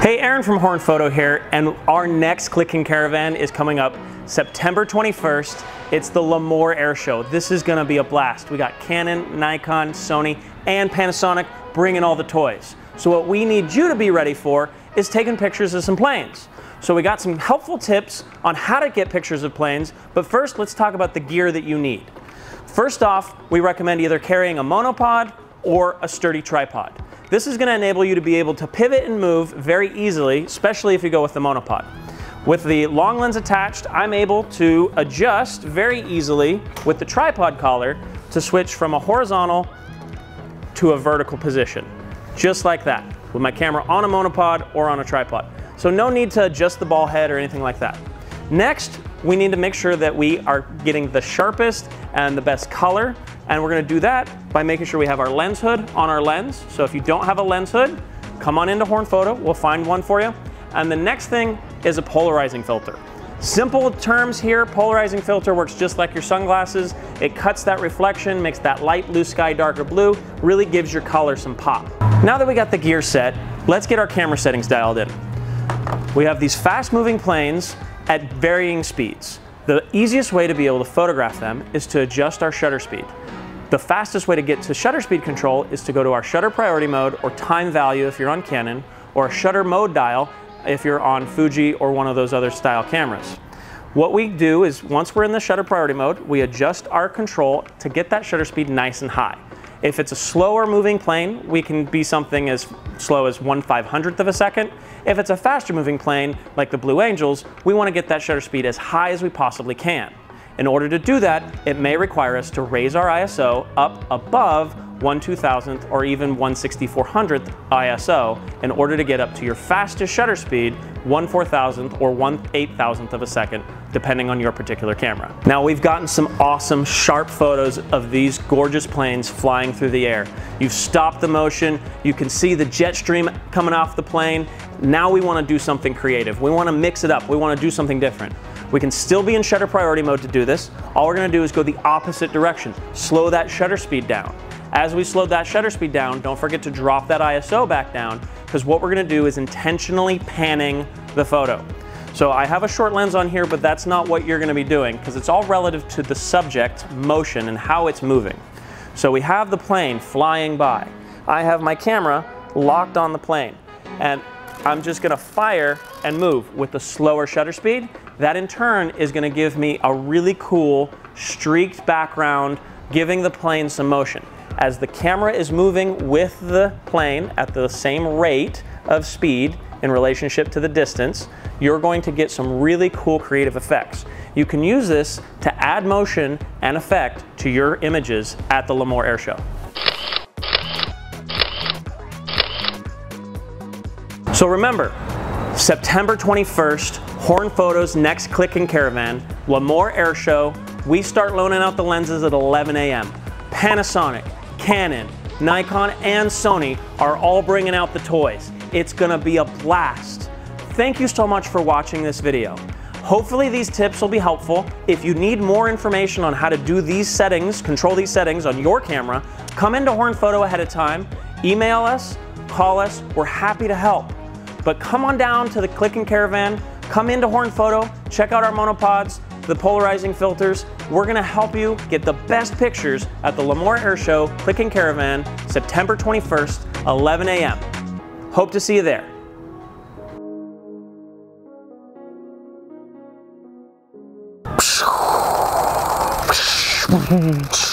Hey, Aaron from Horn Photo here, and our next Clicking Caravan is coming up September 21st. It's the Lemoore Air Show. This is gonna be a blast. We got Canon, Nikon, Sony, and Panasonic bringing all the toys. So what we need you to be ready for is taking pictures of some planes. So we got some helpful tips on how to get pictures of planes, but first let's talk about the gear that you need. First off, we recommend either carrying a monopod or a sturdy tripod. This is going to enable you to be able to pivot and move very easily, especially if you go with the monopod. With the long lens attached, I'm able to adjust very easily with the tripod collar to switch from a horizontal to a vertical position, just like that, with my camera on a monopod or on a tripod. So no need to adjust the ball head or anything like that. Next, we need to make sure that we are getting the sharpest and the best color and we're gonna do that by making sure we have our lens hood on our lens. So if you don't have a lens hood, come on into Horn Photo, we'll find one for you. And the next thing is a polarizing filter. Simple terms here, polarizing filter works just like your sunglasses. It cuts that reflection, makes that light blue sky darker blue, really gives your color some pop. Now that we got the gear set, let's get our camera settings dialed in. We have these fast moving planes at varying speeds. The easiest way to be able to photograph them is to adjust our shutter speed. The fastest way to get to shutter speed control is to go to our shutter priority mode or time value if you're on Canon, or a shutter mode dial if you're on Fuji or one of those other style cameras. What we do is once we're in the shutter priority mode, we adjust our control to get that shutter speed nice and high. If it's a slower moving plane, we can be something as slow as 1 500th of a second. If it's a faster moving plane, like the Blue Angels, we want to get that shutter speed as high as we possibly can. In order to do that, it may require us to raise our ISO up above 1 2000th or even 1 6400th ISO in order to get up to your fastest shutter speed, 1 4000th or 1 8000th of a second, depending on your particular camera. Now we've gotten some awesome sharp photos of these gorgeous planes flying through the air. You've stopped the motion, you can see the jet stream coming off the plane. Now we wanna do something creative. We wanna mix it up, we wanna do something different. We can still be in shutter priority mode to do this. All we're gonna do is go the opposite direction. Slow that shutter speed down. As we slow that shutter speed down, don't forget to drop that ISO back down because what we're gonna do is intentionally panning the photo. So I have a short lens on here, but that's not what you're gonna be doing because it's all relative to the subject motion and how it's moving. So we have the plane flying by. I have my camera locked on the plane and I'm just gonna fire and move with the slower shutter speed that in turn is gonna give me a really cool streaked background, giving the plane some motion. As the camera is moving with the plane at the same rate of speed in relationship to the distance, you're going to get some really cool creative effects. You can use this to add motion and effect to your images at the Lemoore Air Show. So remember, September 21st, Horn Photo's next Clicking Caravan, Lemoore Air Show. We start loaning out the lenses at 11 a.m. Panasonic, Canon, Nikon, and Sony are all bringing out the toys. It's gonna be a blast. Thank you so much for watching this video. Hopefully these tips will be helpful. If you need more information on how to do these settings, control these settings on your camera, come into Horn Photo ahead of time, email us, call us, we're happy to help. But come on down to the Clicking Caravan, come into Horn Photo, check out our monopods, the polarizing filters. We're gonna help you get the best pictures at the Lemoore Air Show Clicking Caravan, September 21st, 11 a.m. Hope to see you there.